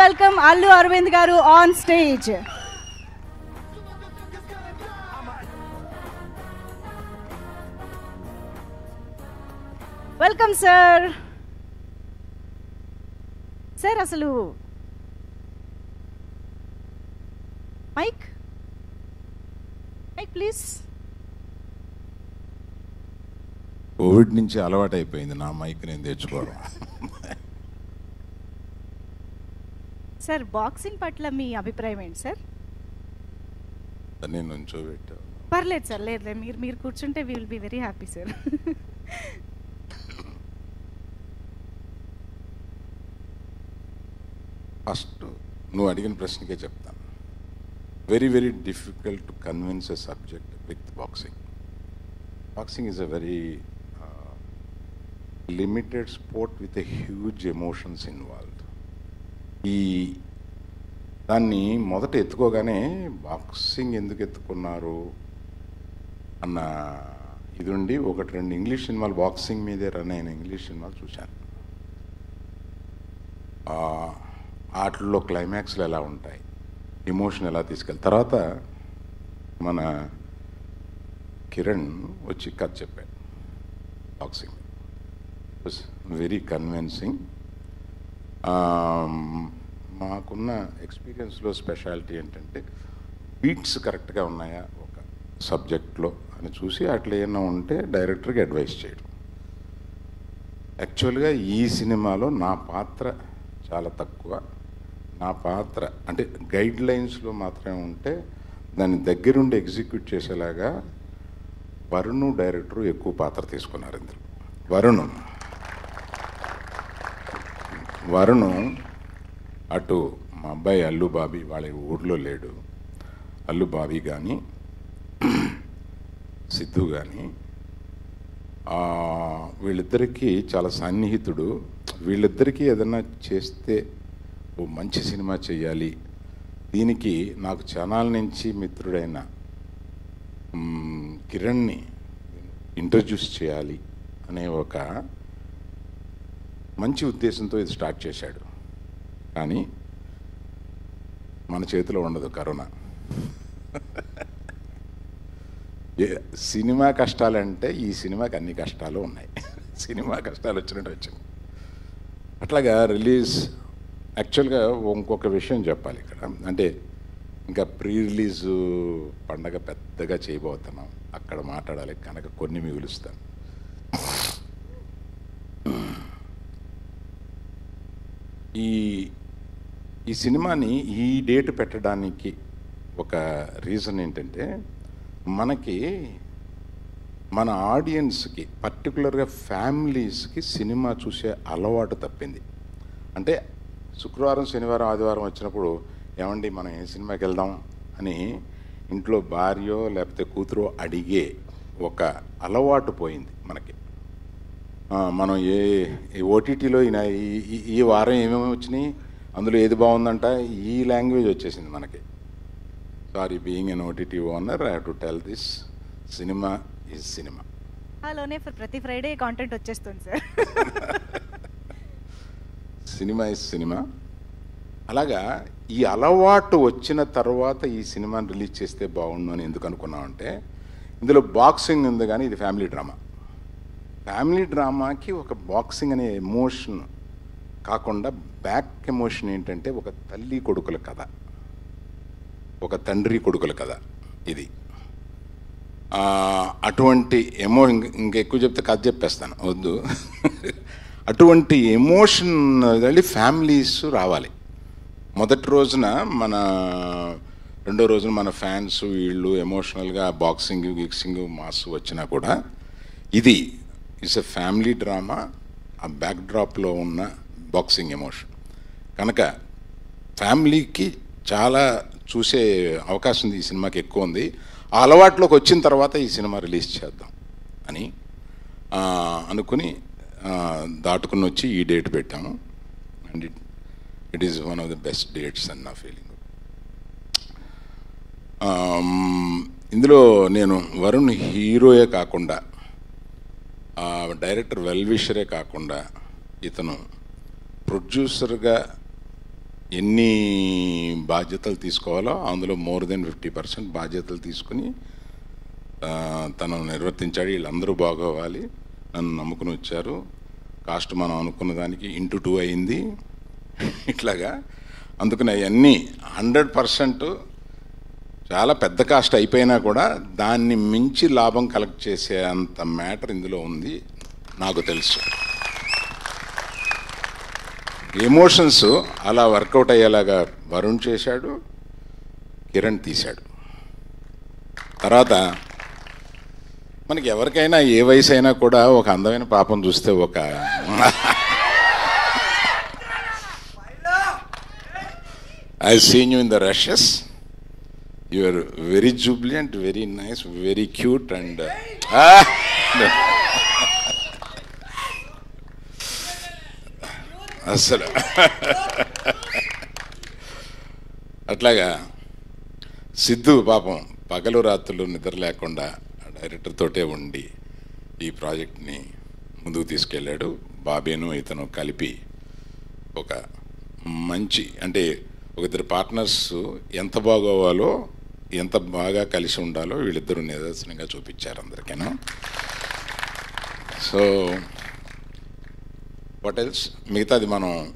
Welcome Allu Aravind garu on stage welcome sir sir అసలు mic mic please Covid నుంచి అలవాటు అయిపోయింది నా మైక్ నేను తెచ్చుకోవడం. సార్ బాక్సింగ్ పట్ల మీ అభిప్రాయం ఏంటి సార్? నేను పర్లేదు సార్ లేదు లేదు. మీరు మీరు కూర్చుంటే we will be very happy sir first నువ్వు అడిగిన ప్రశ్నకే చెప్తాను. Very very difficult to convince a subject with boxing boxing is a very limited sport with a huge emotions involved ఈ దాన్ని మొదట ఎత్తుకోగానే బాక్సింగ్ ఎందుకు ఎత్తుకున్నారు అన్న ఇది ఉండి ఒకటి రెండు ఇంగ్లీష్ సినిమాలు బాక్సింగ్ మీదే రన్ అయిన ఇంగ్లీష్ సినిమాలు చూశాను. ఆటల్లో క్లైమాక్స్లు ఎలా ఉంటాయి ఎమోషన్ ఎలా తీసుకెళ్ళి తర్వాత మన కిరణ్ వచ్చి కథ చెప్పాడు బాక్సింగ్ వెరీ కన్విన్సింగ్ మాకున్న ఎక్స్పీరియన్స్లో స్పెషాలిటీ ఏంటంటే బీట్స్ కరెక్ట్గా ఉన్నాయా ఒక సబ్జెక్ట్లో అని చూసి అట్లా ఏమైనా ఉంటే డైరెక్టర్కి అడ్వైస్ చేయడం. యాక్చువల్గా ఈ సినిమాలో నా పాత్ర చాలా తక్కువ. నా పాత్ర అంటే గైడ్ లైన్స్లో మాత్రమే ఉంటే దాన్ని దగ్గరుండి ఎగ్జిక్యూట్ చేసేలాగా వరుణు డైరెక్టరు ఎక్కువ పాత్ర తీసుకున్నారు ఇందులో. వరుణు వరుణు అటు మా అబ్బాయి అల్లు బాబీ వాళ్ళ ఊర్లో లేడు. అల్లు బాబీ కానీ సిద్ధు కానీ వీళ్ళిద్దరికీ చాలా సన్నిహితుడు. వీళ్ళిద్దరికీ ఏదైనా చేస్తే ఓ మంచి సినిమా చేయాలి దీనికి నాకు చనాల నుంచి మిత్రుడైన కిరణ్ని ఇంట్రడ్యూస్ చేయాలి అనే ఒక మంచి ఉద్దేశంతో ఇది స్టార్ట్ చేశాడు. కానీ మన చేతిలో ఉండదు కరోనా. ఏ- సినిమా కష్టాలంటే ఈ సినిమాకి అన్ని కష్టాలు ఉన్నాయి. సినిమా కష్టాలు వచ్చినట్టు వచ్చింది. అట్లాగా రిలీజ్ యాక్చువల్గా ఇంకొక విషయం చెప్పాలి ఇక్కడ. అంటే ఇంకా ప్రీ రిలీజ్ పండగ పెద్దగా చేయబోతున్నాం. అక్కడ మాట్లాడాలి కనుక కొన్ని మిగులుస్తాను. ఈ ఈ సినిమాని ఈ డేట్ పెట్టడానికి ఒక రీజన్ ఏంటంటే మనకి మన ఆడియన్స్కి పర్టికులర్గా ఫ్యామిలీస్కి సినిమా చూసే అలవాటు తప్పింది. అంటే శుక్రవారం శనివారం ఆదివారం వచ్చినప్పుడు ఏమండి మనం ఏ సినిమాకి వెళ్దాం అని ఇంట్లో భార్యో లేకపోతే కూతురో అడిగే ఒక అలవాటు పోయింది మనకి. మనం ఏ ఈ ఓటీటీలో ఈ- ఈ- వారం ఏమేమి వచ్చినాయి అందులో ఏది బాగుందంట ఈ లాంగ్వేజ్ వచ్చేసింది మనకి. Sorry being an OTT owner I to tell this cinema is cinema అలానే ప్రతి ఫ్రైడే కాంటెంట్ వచ్చేస్తుంది సార్ సినిమా ఇస్ సినిమా అలాగా ఈ అలవాటు వచ్చిన తర్వాత ఈ సినిమాని రిలీజ్ చేస్తే బాగుండు అని ఎందుకు అనుకున్నామంటే ఇందులో బాక్సింగ్ ఉంది కానీ ఇది ఫ్యామిలీ డ్రామా ఫ్యామిలీ డ్రామాకి ఒక బాక్సింగ్ అనే ఎమోషన్ కాకుండా బ్యాక్ ఎమోషన్ ఏంటంటే ఒక తల్లి కొడుకుల కథ. ఒక తండ్రి కొడుకుల కథ ఇది. అటువంటి ఎమో ఇంకెక్కువ చెప్తే కథ చెప్పేస్తాను వద్దు. అటువంటి ఎమోషన్ వెళ్ళి ఫ్యామిలీస్ రావాలి. మొదటి రోజున మన రెండో రోజున మన ఫ్యాన్స్ వీళ్ళు ఎమోషనల్గా బాక్సింగ్ గిక్సింగ్ మాస్ వచ్చినా కూడా ఇది ఇట్స్ ఎ ఫ్యామిలీ డ్రామా ఆ బ్యాక్ డ్రాప్లో ఉన్న బాక్సింగ్ ఎమోషన్ కనుక ఫ్యామిలీకి చాలా చూసే అవకాశం ఉంది ఈ సినిమాకి ఎక్కువ ఉంది. ఆ అలవాట్లోకి వచ్చిన తర్వాత ఈ సినిమా రిలీజ్ చేద్దాం అని అనుకుని దాటుకుని వచ్చి ఈ డేట్ పెట్టాము. And it it is one of the best dates and నా ఫీలింగ్ ఇందులో నేను వరుణ్ హీరోయే కాకుండా ఆ, డైరెక్టర్ వెల్విషరే కాకుండా ఇతను ప్రొడ్యూసర్గా ఎన్ని బాధ్యతలు తీసుకోవాలో అందులో మోర్ దెన్ ఫిఫ్టీ పర్సెంట్ బాధ్యతలు తీసుకుని తను నిర్వర్తించాడు. వీళ్ళందరూ బాగోవాలి. నన్ను నమ్ముకుని వచ్చారు. కాస్ట్ మనం అనుకున్న దానికి ఇంటూ టూ అయింది. ఇట్లాగా. అందుకని అవన్నీ హండ్రెడ్ పర్సెంట్ చాలా పెద్ద కాస్ట్ అయిపోయినా కూడా దాన్ని మించి లాభం కలెక్ట్ చేసే అంత మ్యాటర్ ఇందులో ఉంది నాకు తెలుసు. ఎమోషన్స్ అలా వర్కౌట్ అయ్యేలాగా వరుణ్ చేశాడు కిరణ్ తీశాడు. తర్వాత మనకి ఎవరికైనా ఏ వయసు అయినా కూడా ఒక అందమైన పాపం చూస్తే ఒక I seen you in the rushes you are very jubilant very nice very cute and అసలు. అట్లాగా సిద్ధు పాపం పగలు రాత్రులు నిద్ర లేకుండా డైరెక్టర్ తోటే ఉండి ఈ ప్రాజెక్ట్ని ముందుకు తీసుకెళ్ళాడు. బాబేను ఇతను కలిపి ఒక మంచి అంటే ఒక ఇద్దరు పార్ట్నర్స్ ఎంత బాగోవాలో ఎంత బాగా కలిసి ఉండాలో వీళ్ళిద్దరూ నిదర్శనంగా చూపించారు అందరికీను. సో వాట్ ఎల్స్ మిగతాది మనం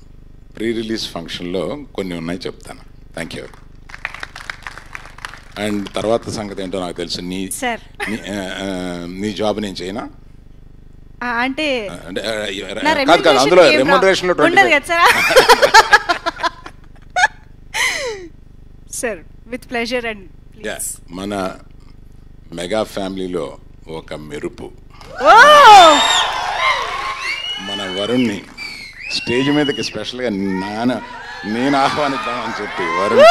ప్రీ రిలీజ్ ఫంక్షన్లో కొన్ని ఉన్నాయి చెప్తాను. థ్యాంక్ యూ అండ్ తర్వాత సంగతి ఏంటో నాకు తెలుసు. నీ సార్ నీ, జాబ్ నేను చేయనా? అంటే కాదు కాదు అందులో remuneration sir with pleasure and మన మెగా ఫ్యామిలీలో ఒక మెరుపు. ఓ మన వరుణ్ణి స్టేజ్ మీదకి స్పెషల్గా నాన్న నేను ఆహ్వానిద్దామని చెప్పి వరుణ్